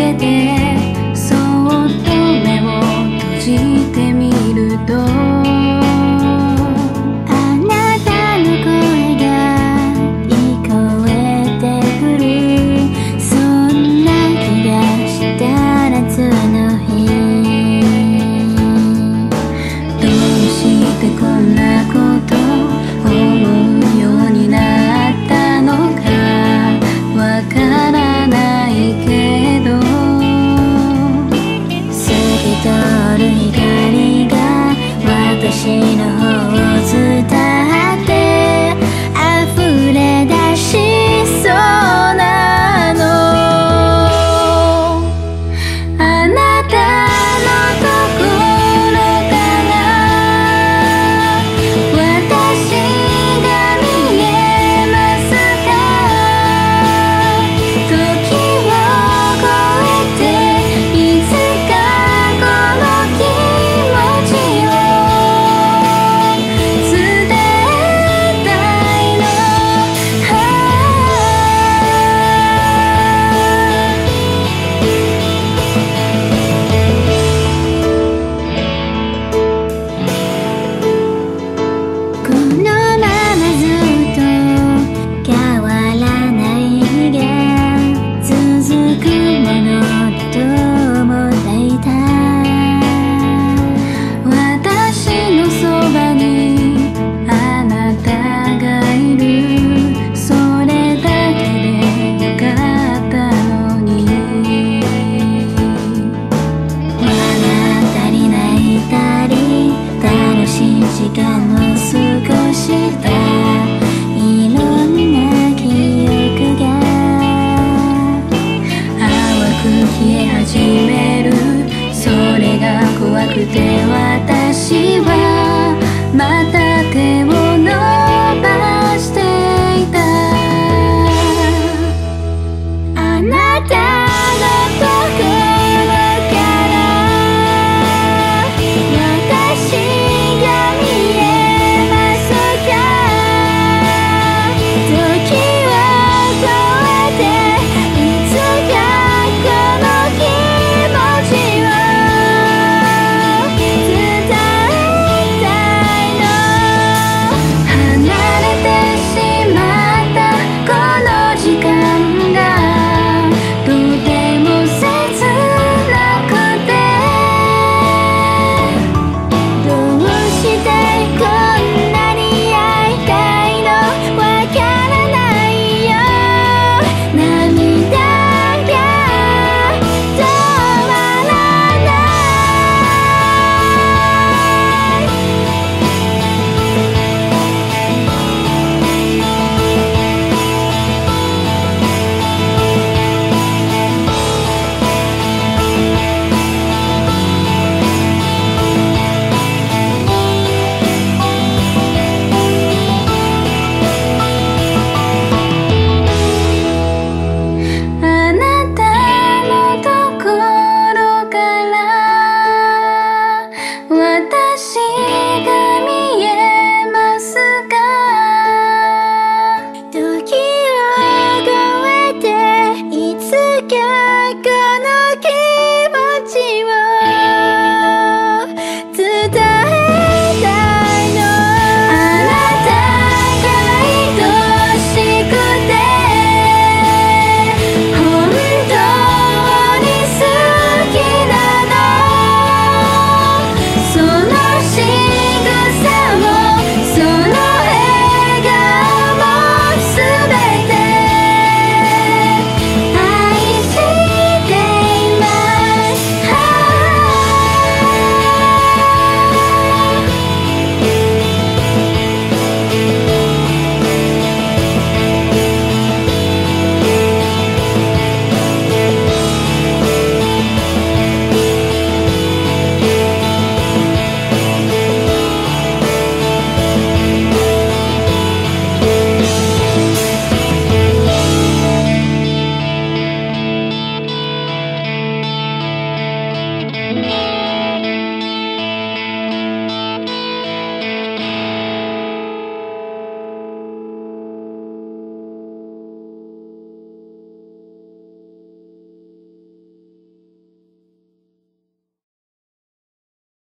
que tienes.